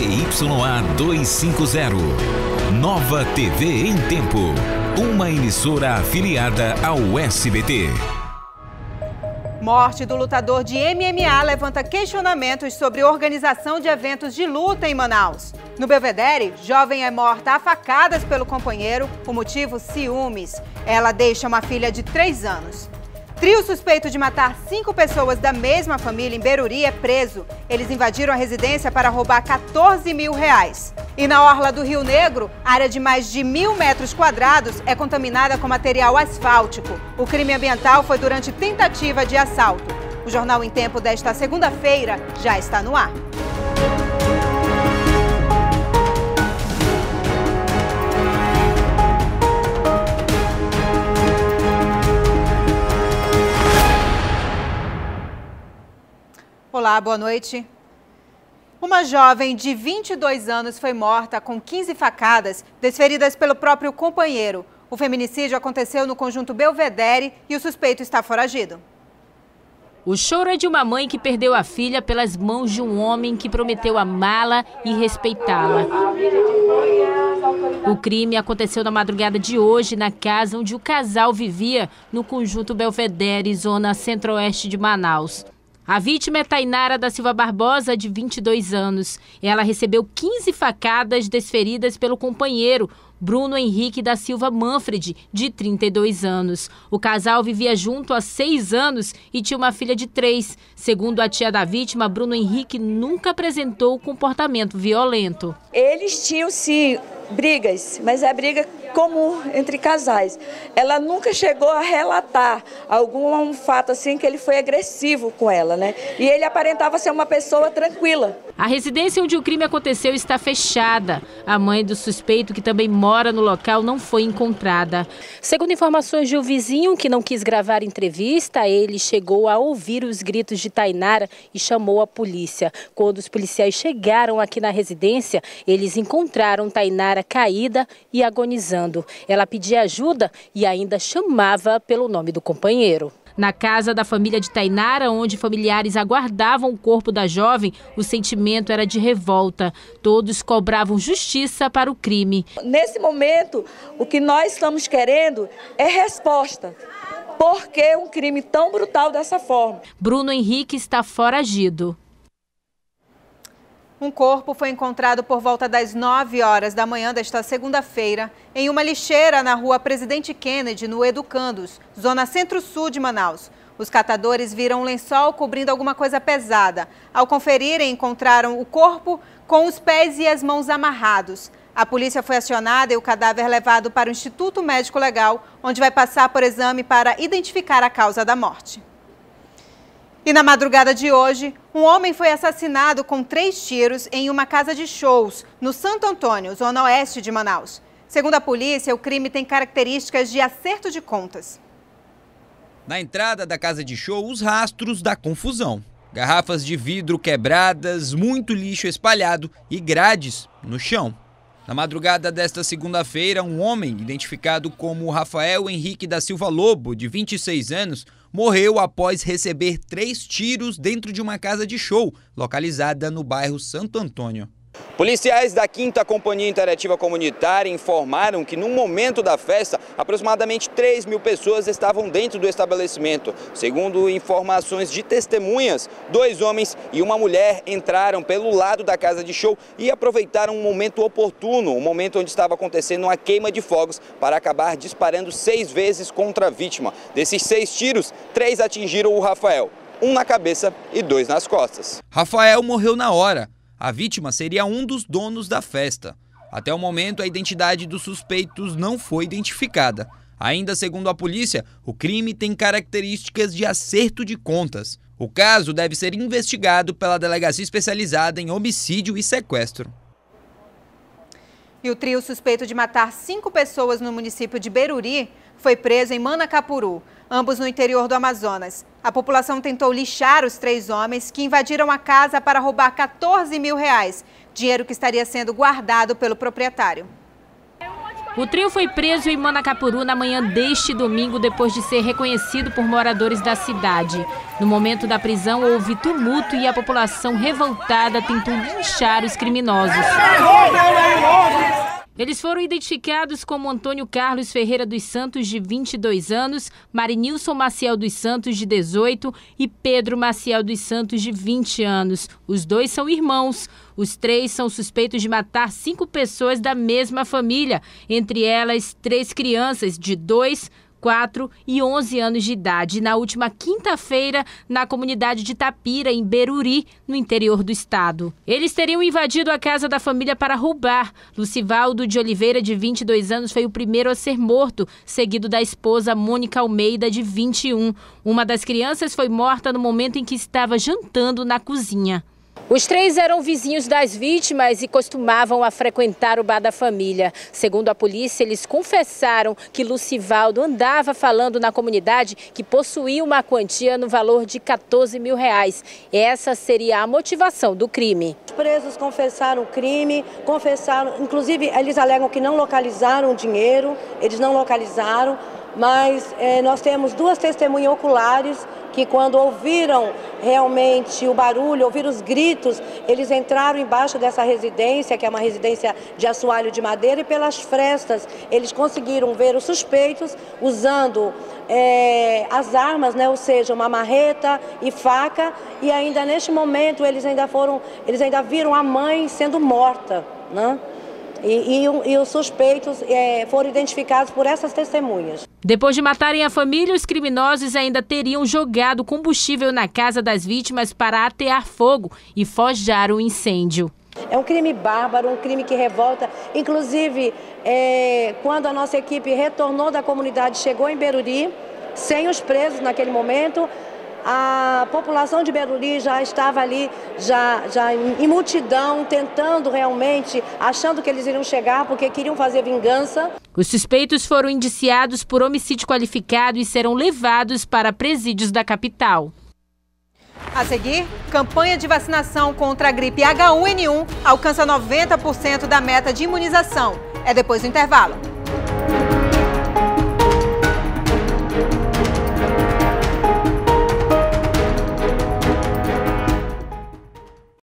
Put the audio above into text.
ZYA 250. Nova TV em Tempo. Uma emissora afiliada ao SBT. Morte do lutador de MMA levanta questionamentos sobre organização de eventos de luta em Manaus. No Belvedere, jovem é morta a facadas pelo companheiro, o motivo ciúmes. Ela deixa uma filha de 3 anos. Trio suspeito de matar cinco pessoas da mesma família em Beruri é preso. Eles invadiram a residência para roubar 14 mil reais. E na orla do Rio Negro, área de mais de mil metros quadrados é contaminada com material asfáltico. O crime ambiental foi durante tentativa de assalto. O Jornal em Tempo desta segunda-feira já está no ar. Olá, boa noite. Uma jovem de 22 anos foi morta com 15 facadas desferidas pelo próprio companheiro. O feminicídio aconteceu no conjunto Belvedere e o suspeito está foragido. O choro é de uma mãe que perdeu a filha pelas mãos de um homem que prometeu amá-la e respeitá-la. O crime aconteceu na madrugada de hoje na casa onde o casal vivia, no conjunto Belvedere, zona centro-oeste de Manaus. A vítima é Tainara da Silva Barbosa, de 22 anos. Ela recebeu 15 facadas desferidas pelo companheiro, Bruno Henrique da Silva Manfred, de 32 anos. O casal vivia junto há seis anos e tinha uma filha de três. Segundo a tia da vítima, Bruno Henrique nunca apresentou comportamento violento. Eles tinham sim brigas, mas é briga comum entre casais. Ela nunca chegou a relatar algum fato assim que ele foi agressivo com ela, né? E ele aparentava ser uma pessoa tranquila. A residência onde o crime aconteceu está fechada. A mãe do suspeito, que também mora no local, não foi encontrada. Segundo informações de um vizinho que não quis gravar entrevista, ele chegou a ouvir os gritos de Tainara e chamou a polícia. Quando os policiais chegaram aqui na residência, eles encontraram Tainara caída e agonizando. Ela pedia ajuda e ainda chamava pelo nome do companheiro. Na casa da família de Tainara, onde familiares aguardavam o corpo da jovem, o sentimento era de revolta. Todos cobravam justiça para o crime. Nesse momento, o que nós estamos querendo é resposta. Por que um crime tão brutal dessa forma? Bruno Henrique está foragido. Um corpo foi encontrado por volta das 9 horas da manhã desta segunda-feira em uma lixeira na rua Presidente Kennedy, no Educandos, zona centro-sul de Manaus. Os catadores viram um lençol cobrindo alguma coisa pesada. Ao conferirem, encontraram o corpo com os pés e as mãos amarrados. A polícia foi acionada e o cadáver levado para o Instituto Médico Legal, onde vai passar por exame para identificar a causa da morte. E na madrugada de hoje, um homem foi assassinado com três tiros em uma casa de shows no Santo Antônio, zona oeste de Manaus. Segundo a polícia, o crime tem características de acerto de contas. Na entrada da casa de show, os rastros da confusão. Garrafas de vidro quebradas, muito lixo espalhado e grades no chão. Na madrugada desta segunda-feira, um homem, identificado como Rafael Henrique da Silva Lobo, de 26 anos, morreu após receber três tiros dentro de uma casa de show localizada no bairro Santo Antônio. Policiais da 5 Companhia Interativa Comunitária informaram que no momento da festa, aproximadamente 3 mil pessoas estavam dentro do estabelecimento. Segundo informações de testemunhas, dois homens e uma mulher entraram pelo lado da casa de show e aproveitaram um momento oportuno, um momento onde estava acontecendo uma queima de fogos, para acabar disparando seis vezes contra a vítima. Desses seis tiros, três atingiram o Rafael, um na cabeça e dois nas costas. Rafael morreu na hora. A vítima seria um dos donos da festa. Até o momento, a identidade dos suspeitos não foi identificada. Ainda segundo a polícia, o crime tem características de acerto de contas. O caso deve ser investigado pela delegacia especializada em homicídio e sequestro. E o trio suspeito de matar cinco pessoas no município de Beruri foi preso em Manacapuru ambos no interior do Amazonas. A população tentou lixar os três homens que invadiram a casa para roubar 14 mil reais, dinheiro que estaria sendo guardado pelo proprietário. O trio foi preso em Manacapuru na manhã deste domingo, depois de ser reconhecido por moradores da cidade. No momento da prisão, houve tumulto e a população revoltada tentou linchar os criminosos. Eles foram identificados como Antônio Carlos Ferreira dos Santos, de 22 anos, Marinilson Maciel dos Santos, de 18 e Pedro Maciel dos Santos, de 20 anos. Os dois são irmãos. Os três são suspeitos de matar cinco pessoas da mesma família, entre elas três crianças de 2, 4 e 11 anos de idade, na última quinta-feira, na comunidade de Tapira, em Beruri, no interior do estado. Eles teriam invadido a casa da família para roubar. Lucivaldo de Oliveira, de 22 anos, foi o primeiro a ser morto, seguido da esposa Mônica Almeida, de 21. Uma das crianças foi morta no momento em que estava jantando na cozinha. Os três eram vizinhos das vítimas e costumavam a frequentar o bar da família. Segundo a polícia, eles confessaram que Lucivaldo andava falando na comunidade que possuía uma quantia no valor de 14 mil reais. Essa seria a motivação do crime. Os presos confessaram o crime, confessaram, inclusive eles alegam que não localizaram o dinheiro, eles não localizaram, mas eh, nós temos duas testemunhas oculares que quando ouviram realmente o barulho, ouviram os gritos, eles entraram embaixo dessa residência, que é uma residência de assoalho de madeira, e pelas frestas eles conseguiram ver os suspeitos usando é, as armas, né, ou seja, uma marreta e faca, e ainda neste momento eles ainda foram, eles ainda viram a mãe sendo morta, né? E, e, e, os suspeitos é, foram identificados por essas testemunhas. Depois de matarem a família, os criminosos ainda teriam jogado combustível na casa das vítimas para atear fogo e forjar o incêndio. É um crime bárbaro, um crime que revolta. Inclusive, é, quando a nossa equipe retornou da comunidade, chegou em Beruri, sem os presos naquele momento, a população de Beruli já estava ali, já, já em multidão, tentando realmente, achando que eles iriam chegar porque queriam fazer vingança. Os suspeitos foram indiciados por homicídio qualificado e serão levados para presídios da capital. A seguir, campanha de vacinação contra a gripe H1N1 alcança 90% da meta de imunização. É depois do intervalo.